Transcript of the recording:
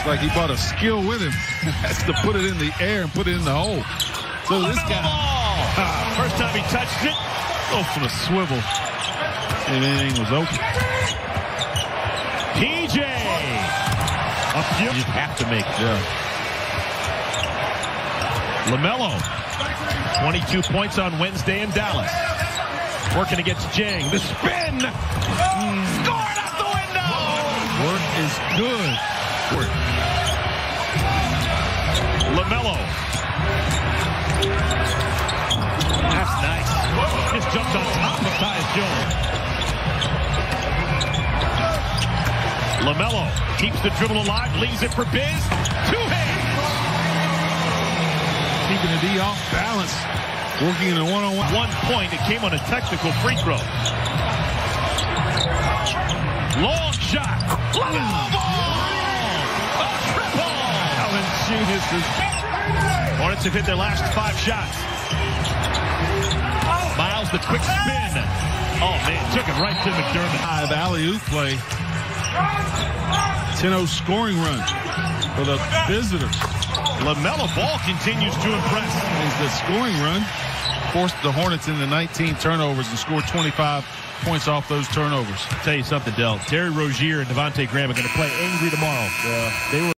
It's like he brought a skill with him. Has to put it in the air and put it in the hole. So this guy. Ah, First time he touched it. Oh, for the swivel. And everything was open. PJ. Up you just have to make it. Yeah. LaMelo. 22 points on Wednesday in Dallas. Working against Jang. The spin. Scored out the window. Work is good. Work. LaMelo. That's nice. Just jumped on top of Tyus Jones. LaMelo keeps the dribble alive, leaves it for Biz. Two hands. Keeping the D off balance. Working in a one-on-one. One point. It came on a technical free throw. Long shot. LaMelo ball. A triple. Valanciunas is Hornets have hit their last five shots. Miles, the quick spin. Oh, man, took it right to McDermott. five alley-oop play. 10-0 scoring run for the visitors. LaMelo Ball continues to impress. Is the scoring run forced the Hornets into 19 turnovers and scored 25 points off those turnovers. I'll tell you something, Dell. Terry Rozier and Devonte' Graham are going to play angry tomorrow. Yeah. they were